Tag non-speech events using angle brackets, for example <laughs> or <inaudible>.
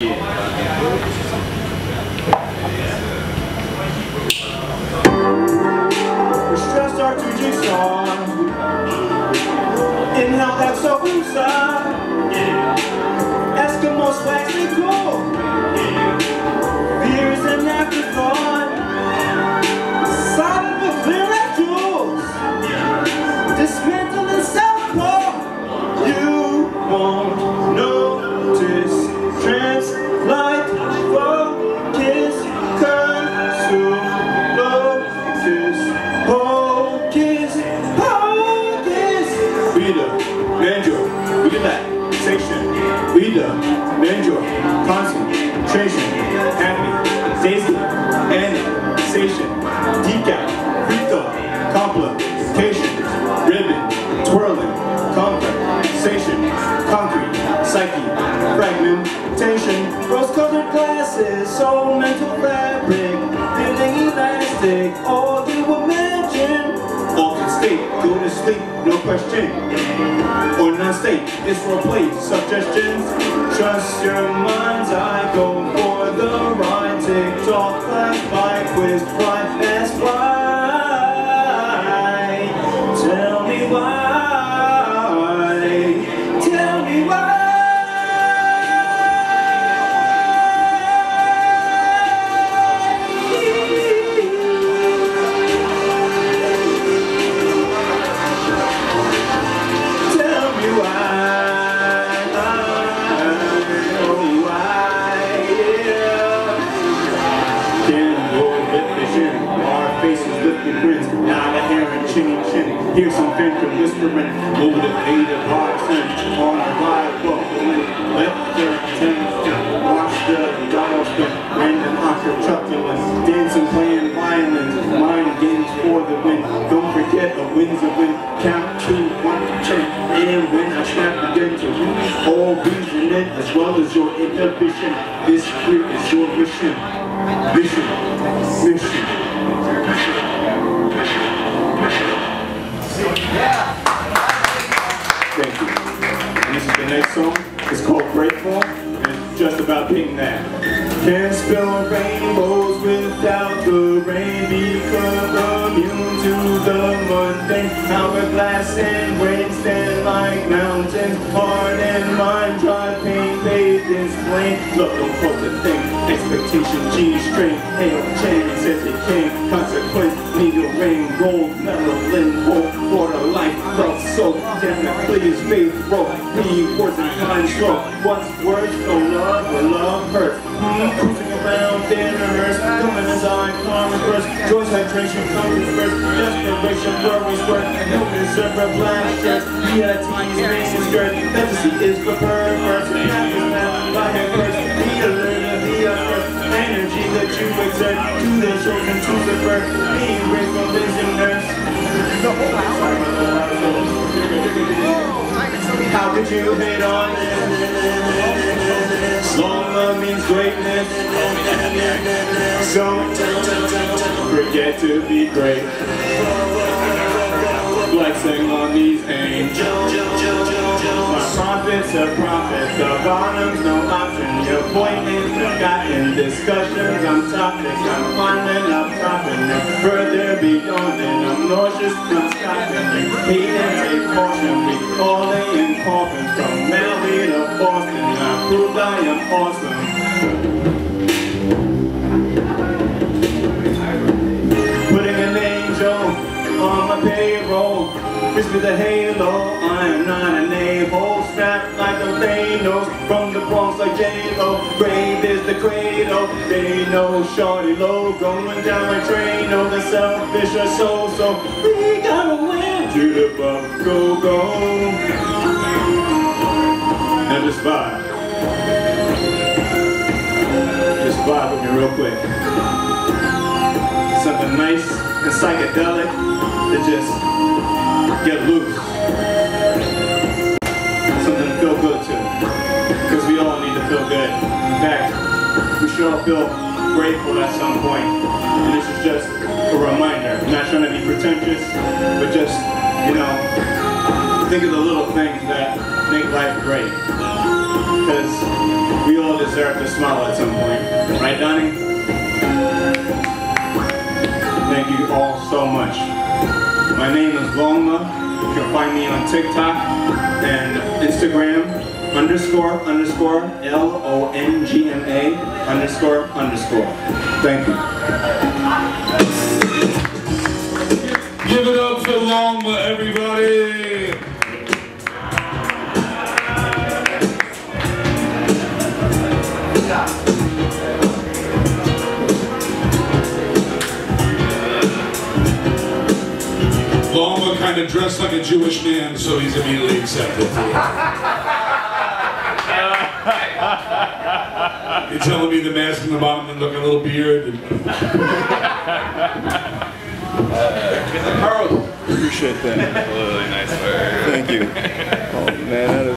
We stressed our two jigsaw. Inhale, exhale, Concentration. Happy. Daisy. Annexation. Decal. Rito. Complication. Ribbon. Twirling. Conversation. Concrete. Psyche. Fragmentation. Rose-colored glasses. Soul mental fabric. Feeling elastic. All state. Go to sleep. No question or not state, is for play suggestions trust your mind's eye go for the ride tick tock class by quiz pride that's why and. Hear some phantom whispering over the fade of oxen on a ride, wind left their attention. Watch the dial spin, random octave truculence, dancing, playing violins, mind games for the win. Don't forget a win's a win. Count to one ten, and when I snap again to lose all reasoning as well as your inhibition. This here is your mission, mission, mission. Thank you. And this is the next song. It's called Grateful, and it's just about being that. Can't spell rainbows without the rain because immune to the mundane. Hourglass and rain stand like mountains. Heart and mind dry pain, bathed in flame. Love don't cause a thing. Expectation, G string. Hail chance as it came. Consequence, needle rain, gold, melanin, hope, water, life, love, so definitely is faith, roll. Me, words and time, slow. What's words? No love, but love hurts. Mm, cruising around dinner's coming as I come first. Joy's hydration comes first. Desperation, worries, work. No deserve a black shirt. PIT's main skirt. Fantasy is for is not by her first. Be alert be a first. Energy that you exert to the children to the birth. Being grateful listeners. How could you hate on this? Long means greatness. So forget to be great. Flexing on these angels. My profits are profit, the bottom's no option. Your point is forgotten. Discussions on topics, I'm climbing up topping them. Further beyond and I'm nauseous from stopping. Hate and take caution, we calling and coughing from Melody to Boston. I prove I am awesome. Putting an angel on my payroll. With a halo, I am not from the Bronx like J-Lo. Grave is the cradle, they know shorty low. Going down my train, know the selfish are so, so we gotta win to the bump, go, go. Now just vibe. Just vibe with me real quick something nice and psychedelic to just get loose. Pretentious, but just, you know, think of the little things that make life great. because we all deserve to smile at some point. Right, Donny? Thank you all so much. My name is Longma. You can find me on TikTok and Instagram underscore underscore L-O-N-G-M-A underscore underscore. Thank you. Give it up for Longma, everybody. Longma kind of dressed like a Jewish man, so he's immediately accepted. You're telling me the mask in the bottom didn't look a little beard? Appreciate that. Really nice work. Thank you. <laughs> Oh man,